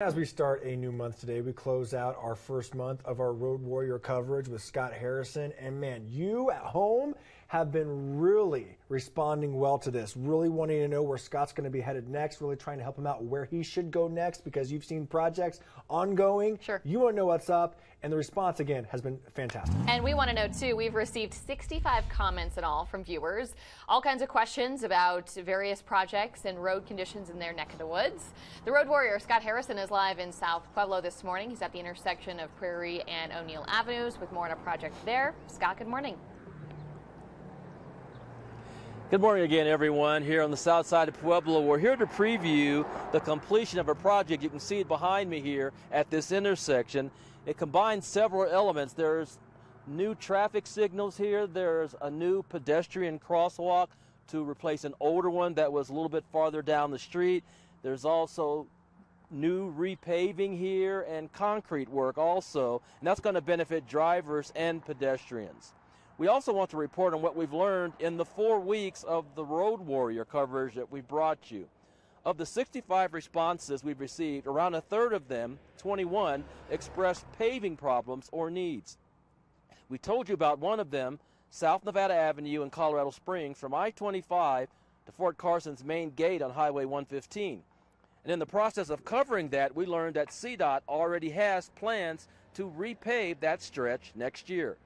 As we start a new month today, we close out our first month of our Road Warrior coverage with Scott Harrison. And man, you at home have been really responding well to this, really wanting to know where Scott's going to be headed next, really trying to help him out where he should go next because you've seen projects ongoing. Sure. You want to know what's up, and the response again has been fantastic. And we want to know too, we've received 65 comments in all from viewers, all kinds of questions about various projects and road conditions in their neck of the woods. The Road Warrior, Scott Harrison, is live in South Pueblo this morning. He's at the intersection of Prairie and O'Neill Avenues with more on a project there. Scott, good morning. Good morning again, everyone. Here on the south side of Pueblo, we're here to preview the completion of a project. You can see it behind me here at this intersection. It combines several elements. There's new traffic signals here. There's a new pedestrian crosswalk to replace an older one that was a little bit farther down the street. There's also new repaving here and concrete work also, and that's going to benefit drivers and pedestrians. We also want to report on what we've learned in the four weeks of the Road Warrior coverage that we brought you. Of the 65 responses we've received, around a third of them, 21, expressed paving problems or needs. We told you about one of them, South Nevada Avenue in Colorado Springs, from I 25 to Fort Carson's main gate on Highway 115. And in the process of covering that, we learned that CDOT already has plans to repave that stretch next year.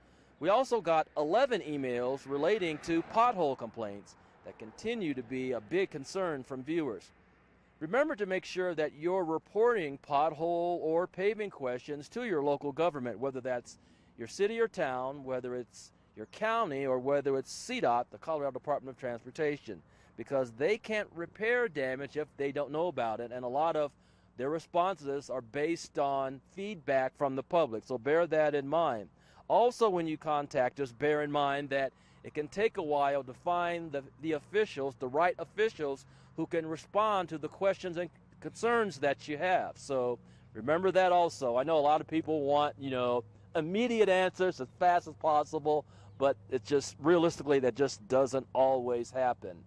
We also got 11 emails relating to pothole complaints that continue to be a big concern from viewers. Remember to make sure that you're reporting pothole or paving questions to your local government, whether that's your city or town, whether it's your county, or whether it's CDOT, the Colorado Department of Transportation, because they can't repair damage if they don't know about it, and a lot of their responses are based on feedback from the public, so bear that in mind. Also, when you contact us, bear in mind that it can take a while to find the, the officials, the right officials, who can respond to the questions and concerns that you have. So remember that also. I know a lot of people want, you know, immediate answers as fast as possible, but it just realistically that just doesn't always happen.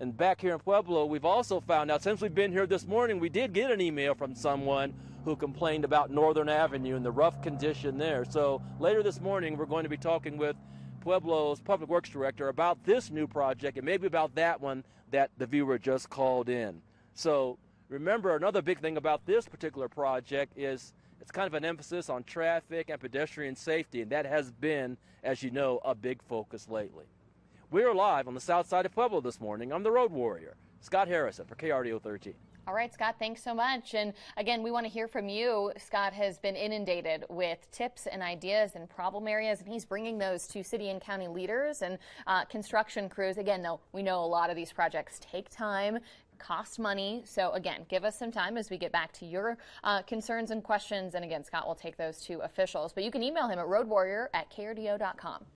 And back here in Pueblo, we've also found out since we've been here this morning, we did get an email from someone who complained about Northern Avenue and the rough condition there. So later this morning, we're going to be talking with Pueblo's Public Works Director about this new project and maybe about that one that the viewer just called in. So remember, another big thing about this particular project is it's kind of an emphasis on traffic and pedestrian safety, and that has been, as you know, a big focus lately. We are live on the south side of Pueblo this morning. I'm the Road Warrior, Scott Harrison for KRDO 13. All right, Scott, thanks so much. And again, we want to hear from you. Scott has been inundated with tips and ideas and problem areas, and he's bringing those to city and county leaders and uh, construction crews. Again, though, we know a lot of these projects take time, cost money. So again, give us some time as we get back to your uh, concerns and questions. And again, Scott will take those to officials. But you can email him at roadwarrior at krdo.com.